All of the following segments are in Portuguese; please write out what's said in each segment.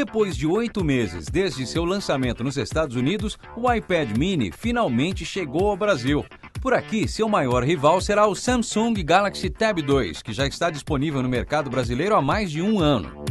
Depois de oito meses desde seu lançamento nos Estados Unidos, o iPad Mini finalmente chegou ao Brasil. Por aqui, seu maior rival será o Samsung Galaxy Tab 2, que já está disponível no mercado brasileiro há mais de um ano.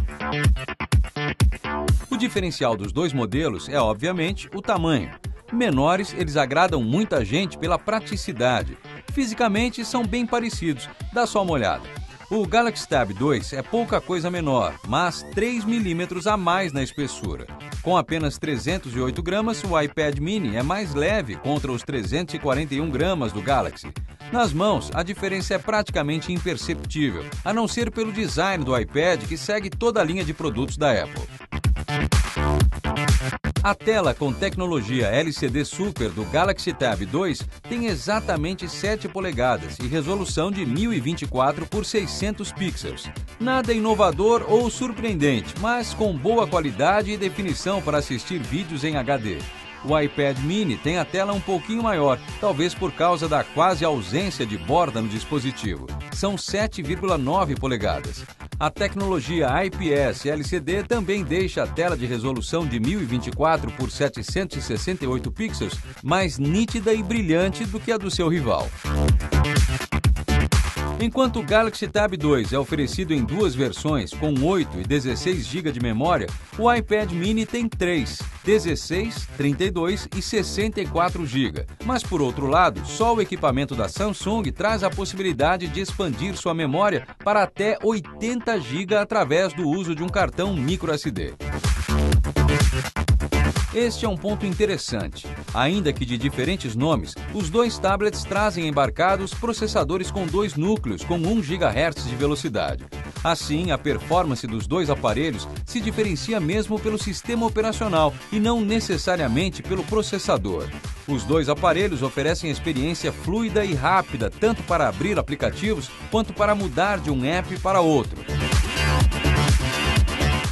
O diferencial dos dois modelos é, obviamente, o tamanho. Menores, eles agradam muita gente pela praticidade. Fisicamente, são bem parecidos. Dá só uma olhada. O Galaxy Tab 2 é pouca coisa menor, mas 3 milímetros a mais na espessura. Com apenas 308 gramas, o iPad mini é mais leve contra os 341 gramas do Galaxy. Nas mãos, a diferença é praticamente imperceptível, a não ser pelo design do iPad que segue toda a linha de produtos da Apple. A tela com tecnologia LCD Super do Galaxy Tab 2 tem exatamente 7 polegadas e resolução de 1024 por 600 pixels. Nada inovador ou surpreendente, mas com boa qualidade e definição para assistir vídeos em HD. O iPad mini tem a tela um pouquinho maior, talvez por causa da quase ausência de borda no dispositivo. São 7,9 polegadas. A tecnologia IPS LCD também deixa a tela de resolução de 1024 por 768 pixels mais nítida e brilhante do que a do seu rival. Enquanto o Galaxy Tab 2 é oferecido em duas versões, com 8 e 16 GB de memória, o iPad mini tem 3, 16, 32 e 64 GB. Mas por outro lado, só o equipamento da Samsung traz a possibilidade de expandir sua memória para até 80 GB através do uso de um cartão microSD. Este é um ponto interessante. Ainda que de diferentes nomes, os dois tablets trazem embarcados processadores com dois núcleos com 1 GHz de velocidade. Assim, a performance dos dois aparelhos se diferencia mesmo pelo sistema operacional e não necessariamente pelo processador. Os dois aparelhos oferecem experiência fluida e rápida tanto para abrir aplicativos quanto para mudar de um app para outro.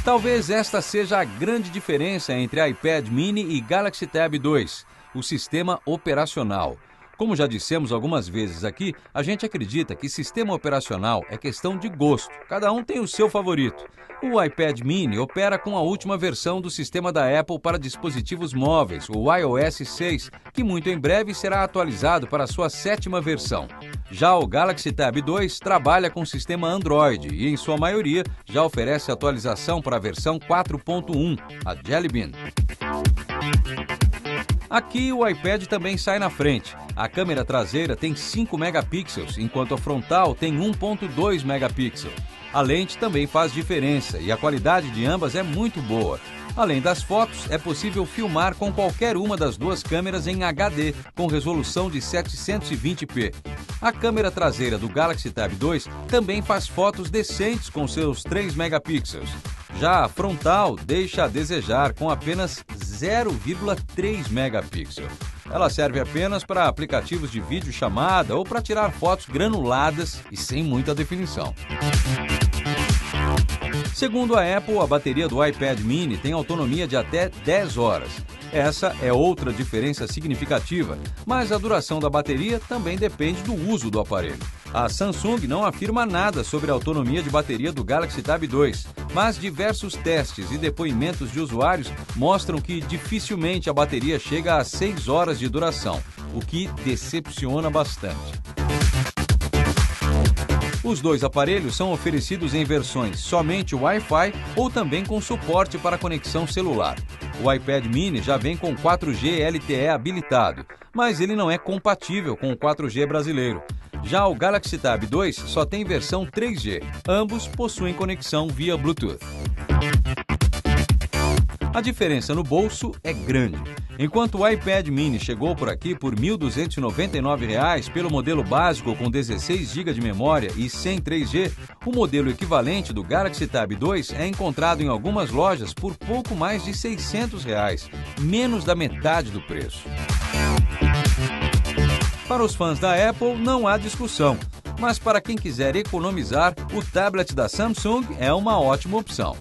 Talvez esta seja a grande diferença entre iPad mini e Galaxy Tab 2, o sistema operacional. Como já dissemos algumas vezes aqui, a gente acredita que sistema operacional é questão de gosto, cada um tem o seu favorito. O iPad mini opera com a última versão do sistema da Apple para dispositivos móveis, o iOS 6, que muito em breve será atualizado para sua sétima versão. Já o Galaxy Tab 2 trabalha com sistema Android e, em sua maioria, já oferece atualização para a versão 4.1, a Jelly Bean. Aqui o iPad também sai na frente. A câmera traseira tem 5 megapixels, enquanto a frontal tem 1.2 megapixels. A lente também faz diferença e a qualidade de ambas é muito boa. Além das fotos, é possível filmar com qualquer uma das duas câmeras em HD, com resolução de 720p. A câmera traseira do Galaxy Tab 2 também faz fotos decentes com seus 3 megapixels. Já a frontal deixa a desejar com apenas 0,3 megapixels. Ela serve apenas para aplicativos de vídeo chamada ou para tirar fotos granuladas e sem muita definição. Segundo a Apple, a bateria do iPad mini tem autonomia de até 10 horas. Essa é outra diferença significativa, mas a duração da bateria também depende do uso do aparelho. A Samsung não afirma nada sobre a autonomia de bateria do Galaxy Tab 2, mas diversos testes e depoimentos de usuários mostram que dificilmente a bateria chega a 6 horas de duração, o que decepciona bastante. Os dois aparelhos são oferecidos em versões somente Wi-Fi ou também com suporte para conexão celular. O iPad mini já vem com 4G LTE habilitado, mas ele não é compatível com o 4G brasileiro. Já o Galaxy Tab 2 só tem versão 3G. Ambos possuem conexão via Bluetooth. A diferença no bolso é grande. Enquanto o iPad mini chegou por aqui por R$ 1.299 pelo modelo básico com 16 GB de memória e sem 3G, o modelo equivalente do Galaxy Tab 2 é encontrado em algumas lojas por pouco mais de 600 reais, menos da metade do preço. Para os fãs da Apple, não há discussão, mas para quem quiser economizar, o tablet da Samsung é uma ótima opção.